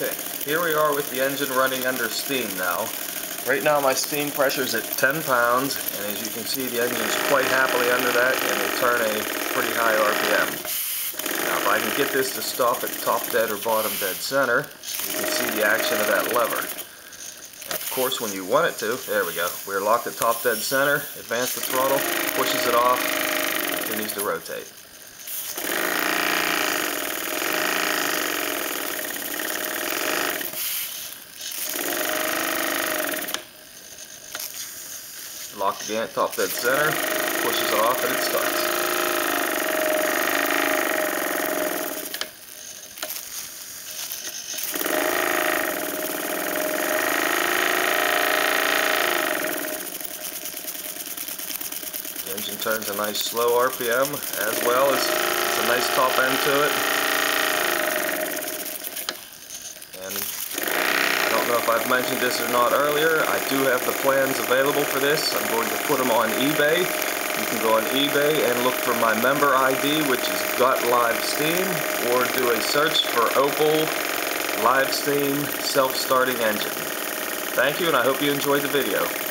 Okay, here we are with the engine running under steam now. Right now my steam pressure is at 10 pounds, and as you can see the engine is quite happily under that, and they turn a pretty high RPM. Now if I can get this to stop at top dead or bottom dead center, you can see the action of that lever. Of course when you want it to, there we go, we're locked at top dead center, advance the throttle, pushes it off, continues to rotate. Lock again at top dead center, pushes it off and it starts. The engine turns a nice slow RPM as well as a nice top end to it. And know if I've mentioned this or not earlier, I do have the plans available for this. I'm going to put them on eBay. You can go on eBay and look for my member ID, which is Got Live Steam, or do a search for Opal Live Steam self-starting engine. Thank you, and I hope you enjoyed the video.